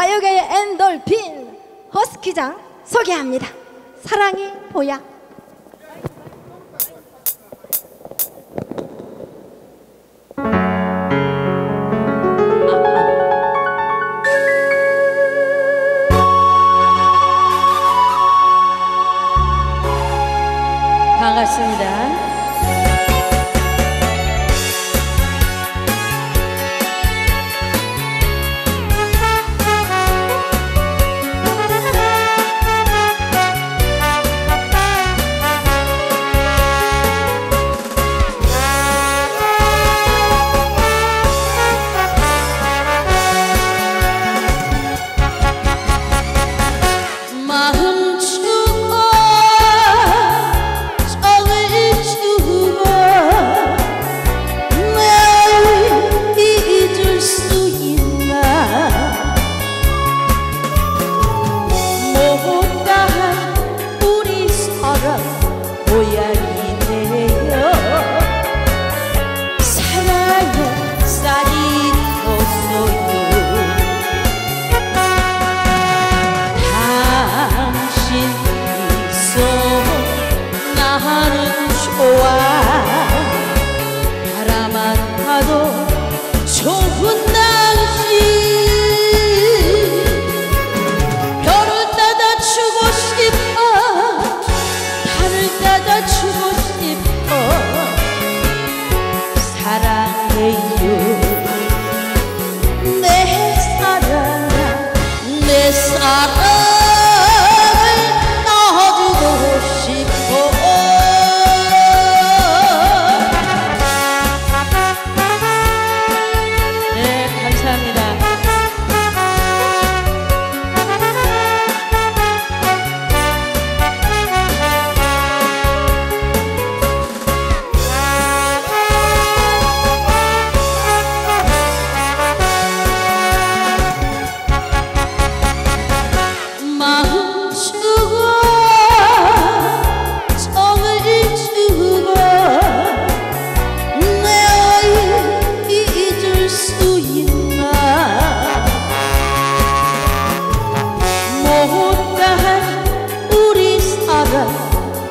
가요계의 엔돌핀 허스키장 소개합니다. 사랑이 보약. 반갑습니다. 좋아 바라만 봐도 좋은 당신 별을 따다 주고 싶어 달을 따다 주고 싶어. 사랑해요 내 사랑 내 사랑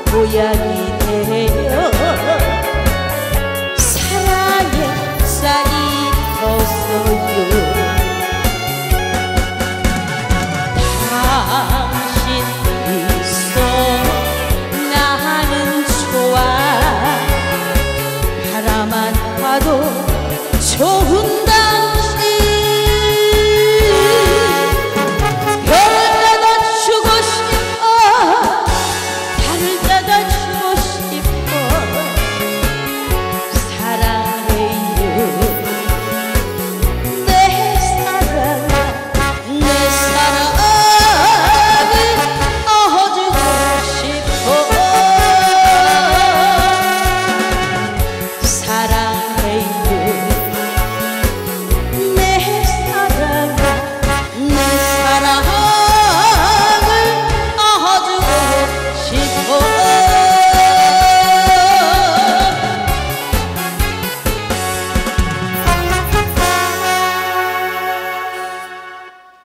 voyaging.